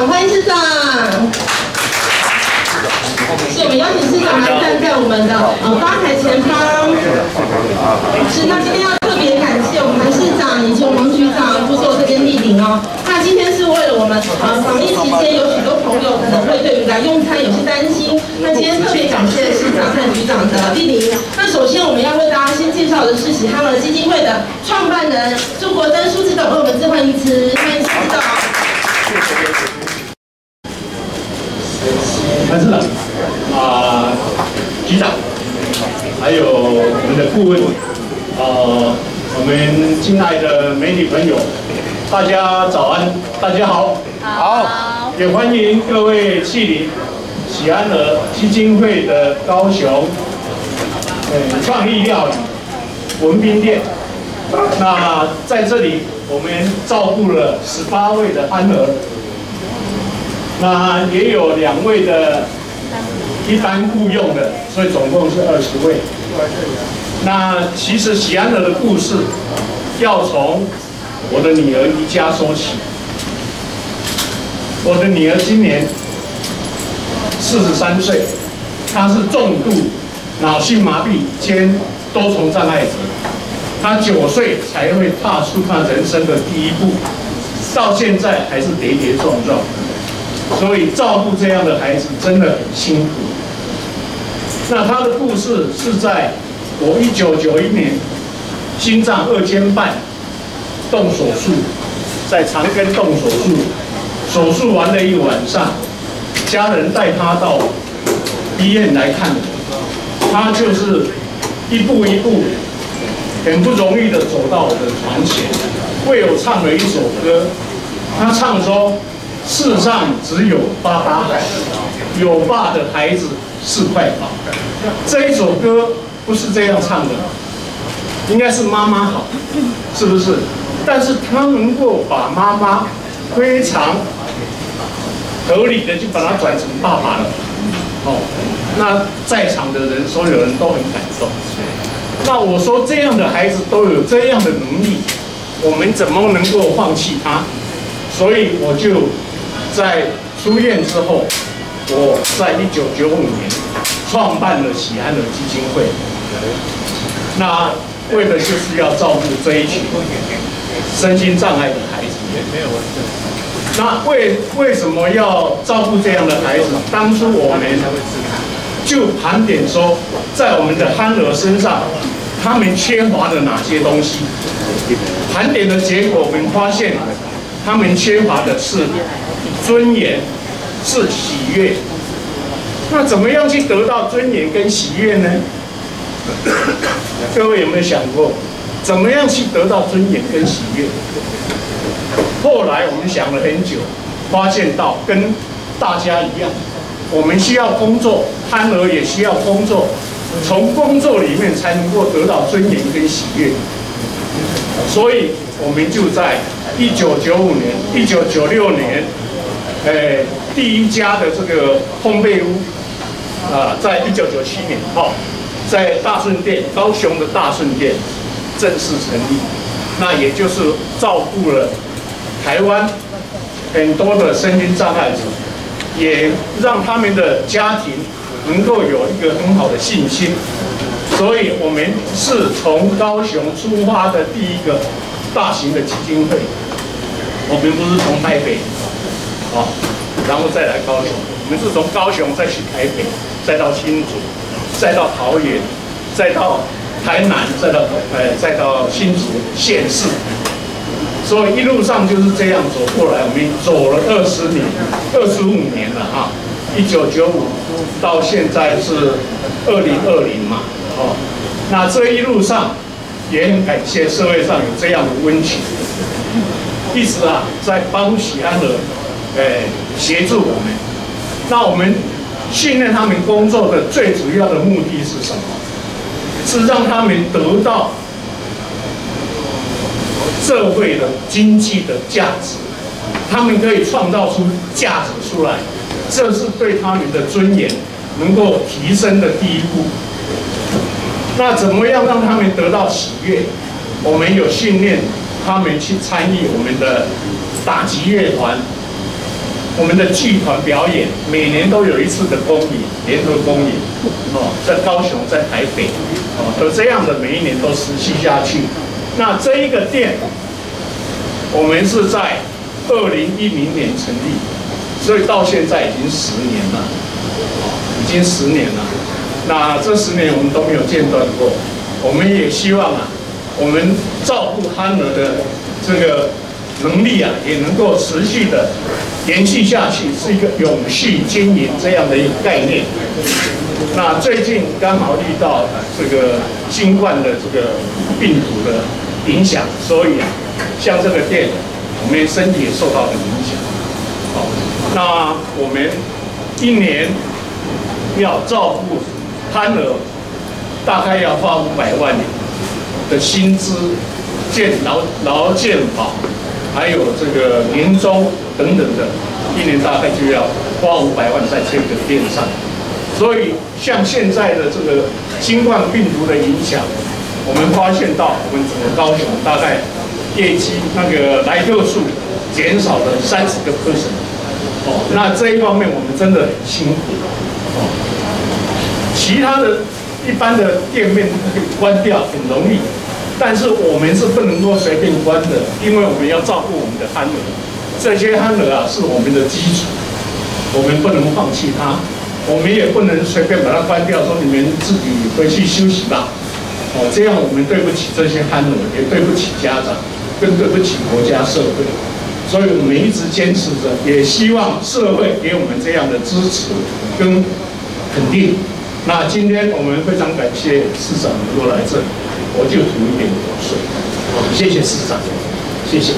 欢迎市长。是我们邀请市长来站在我们的呃吧台前方。是，那今天要特别感谢我们韩市长以及我们王局长不做这边莅临哦。那今天是为了我们呃防疫期间有许多朋友可能会对于来用餐有些担心，那今天特别感谢市长和局长的莅临。那首先我们要为大家先介绍的是喜憨儿基金会的创办人朱国登书记长为我们致欢迎词，欢迎书记长。韩市长啊，局长，还有我们的顾问，呃，我们亲爱的美女朋友，大家早安，大家好，好，也欢迎各位莅临喜安儿基金会的高雄，呃，创意料理文彬店。那在这里，我们照顾了十八位的安儿。那也有两位的一般雇用的，所以总共是二十位。那其实喜安乐的故事要从我的女儿宜家说起。我的女儿今年四十三岁，她是重度脑性麻痹兼多重障碍者。她九岁才会踏出她人生的第一步，到现在还是跌跌撞撞。所以照顾这样的孩子真的很辛苦。那他的故事是在我一九九一年心脏二尖瓣动手术，在长庚动手术，手术完了一晚上，家人带他到医院来看，他就是一步一步很不容易的走到我的床前，为我唱了一首歌，他唱说。世上只有爸爸好，有爸的孩子是块宝。这一首歌不是这样唱的，应该是妈妈好，是不是？但是他能够把妈妈非常合理的就把它转成爸爸了，哦，那在场的人所有人都很感动。那我说这样的孩子都有这样的能力，我们怎么能够放弃他？所以我就。在出院之后，我在一九九五年创办了喜安的基金会。那为的就是要照顾这一群身心障碍的孩子。也没有那为为什么要照顾这样的孩子？当初我们就盘点说，在我们的憨儿身上，他们缺乏的哪些东西？盘点的结果，我们发现他们缺乏的是。尊严是喜悦，那怎么样去得到尊严跟喜悦呢？各位有没有想过，怎么样去得到尊严跟喜悦？后来我们想了很久，发现到跟大家一样，我们需要工作，憨儿也需要工作，从工作里面才能够得到尊严跟喜悦。所以我们就在一九九五年、一九九六年。哎，第一家的这个烘焙屋啊，在一九九七年，哈，在大顺店，高雄的大顺店正式成立。那也就是照顾了台湾很多的身心障碍者，也让他们的家庭能够有一个很好的信心。所以我们是从高雄出发的第一个大型的基金会，我们不是从台北。啊，然后再来高雄，我们是从高雄再去台北，再到新竹，再到桃园，再到台南，再到呃，再到新竹县市，所以一路上就是这样走过来，我们走了二十年，二十五年了啊，一九九五到现在是二零二零嘛，哦，那这一路上也很感谢社会上有这样的温情，一直啊在帮喜安的。哎，协助我们。那我们训练他们工作的最主要的目的是什么？是让他们得到社会的经济的价值，他们可以创造出价值出来，这是对他们的尊严能够提升的第一步。那怎么样让他们得到喜悦？我们有训练他们去参与我们的打击乐团。我们的剧团表演每年都有一次的公演，联合公演，哦，在高雄，在台北，哦，都这样的每一年都持续下去。那这一个店，我们是在二零一零年成立，所以到现在已经十年了，哦已经十年了。那这十年我们都没有间断过，我们也希望啊，我们照顾憨儿的这个。能力啊，也能够持续的延续下去，是一个永续经营这样的一个概念。那最近刚好遇到这个新冠的这个病毒的影响，所以啊，像这个店，我们身体也受到了影响。好，那我们一年要照顾摊儿，大概要花五百万的薪资，建劳劳健保。还有这个年终等等的，一年大概就要花五百万在这个店上。所以像现在的这个新冠病毒的影响，我们发现到我们整个高雄大概业绩那个来客数减少了三十个 percent。哦，那这一方面我们真的很辛苦。哦，其他的一般的店面可以关掉，很容易。但是我们是不能够随便关的，因为我们要照顾我们的憨儿，这些憨儿啊是我们的基础，我们不能放弃它，我们也不能随便把它关掉，说你们自己回去休息吧，哦，这样我们对不起这些憨儿，也对不起家长，更对不起国家社会，所以我们一直坚持着，也希望社会给我们这样的支持跟肯定。那今天我们非常感谢市长能够来这里。我就图一点口水，好，谢谢市长，谢谢。